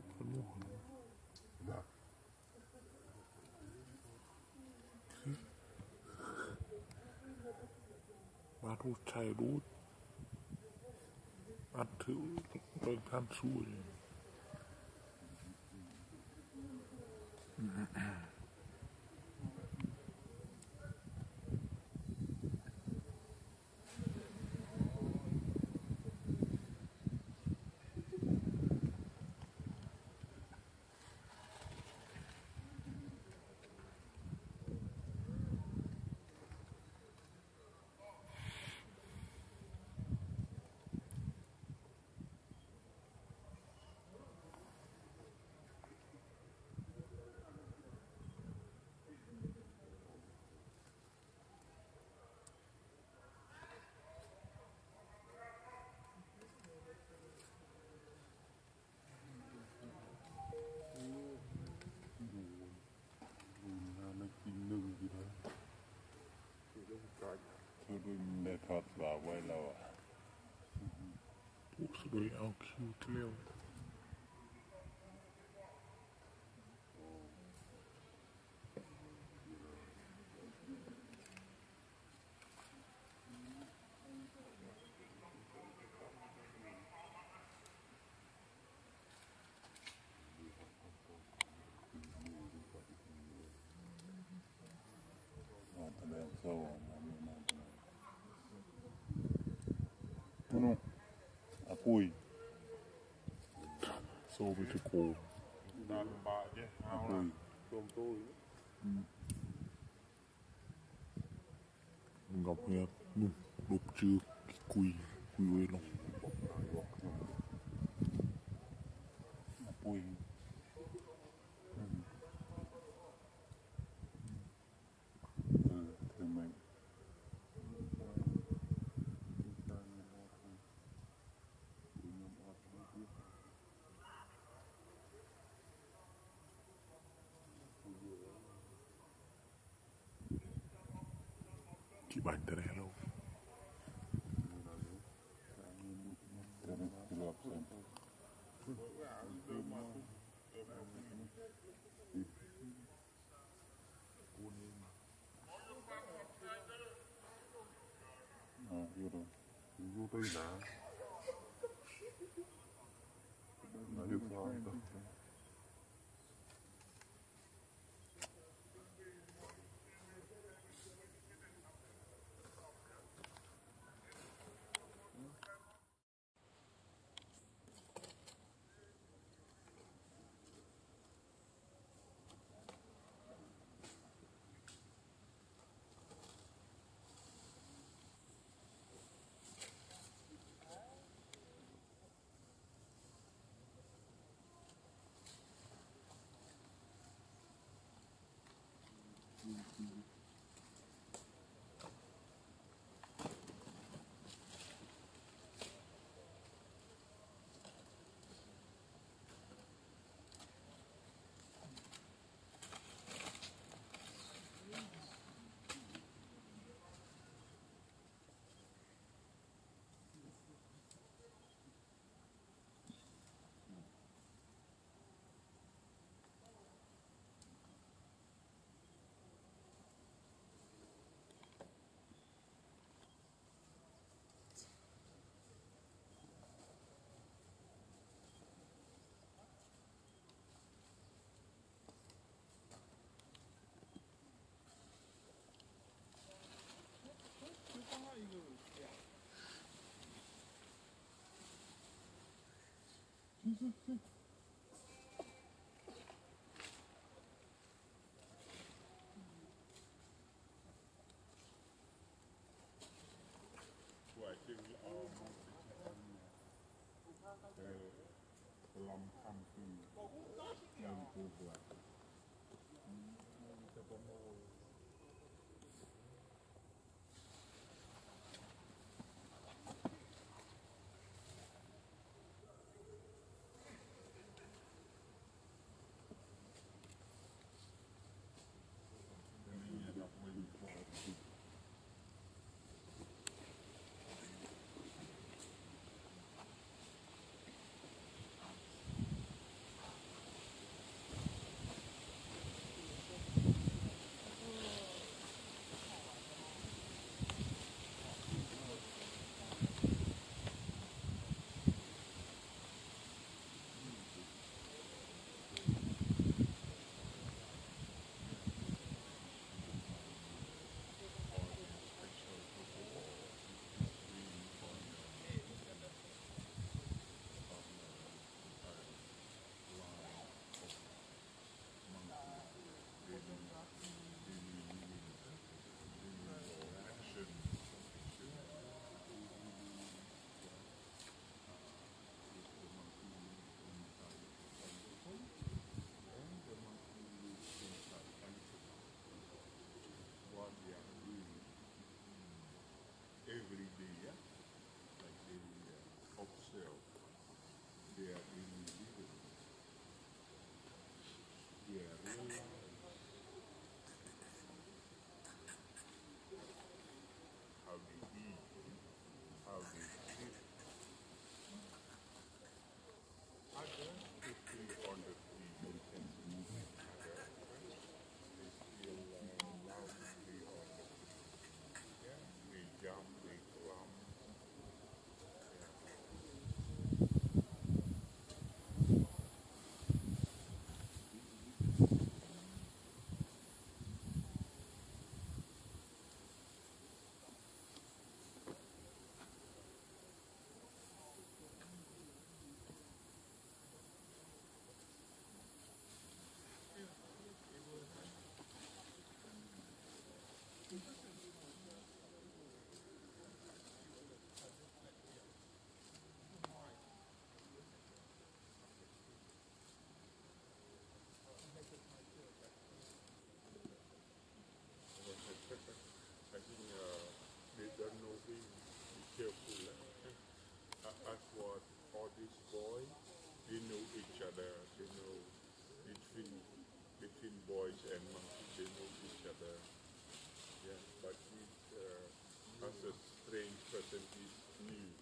Urlaub verloren. Ja. Maru Tairut, Ante Kansul. Thôi đôi mẹ thoát vào quay lâu à. ผู้ส cùi so với cái cổ. Cùi ngọc nghe đục đục chưa? Cái cùi cùi ơi, nó. Cùi ci bañ dara. Quay chữ O một cái chân Từ lòng thăm kinh Đồng tư vượt this boy, they know each other, they know between, between boys and monkeys, they know each other. Yeah, but it uh, has a strange person. He's new.